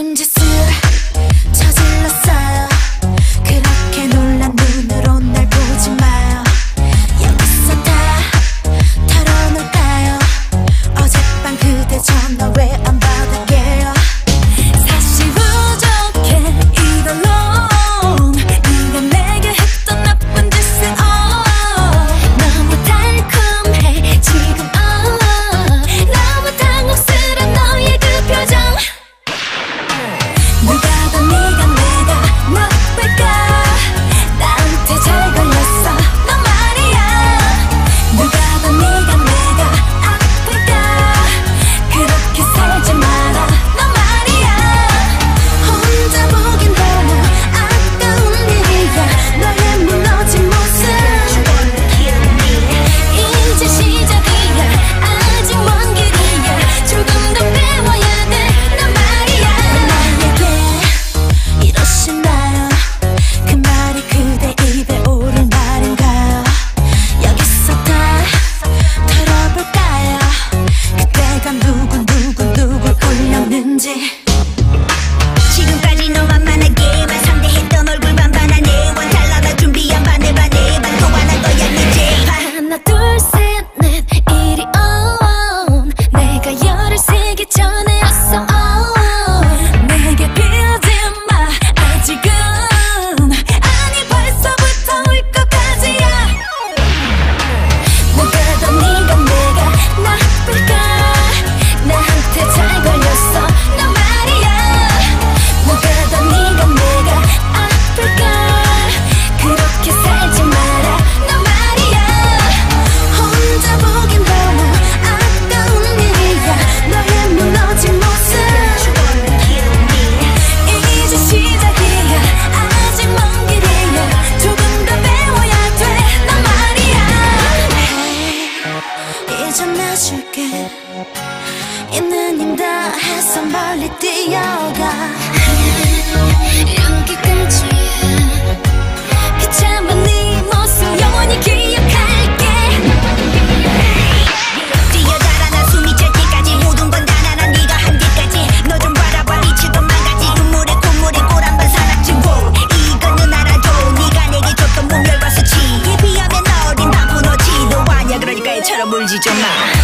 I'm just 전해줄게. 있는 힘다 해서 멀리 뛰어가. your mind.